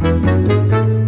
Música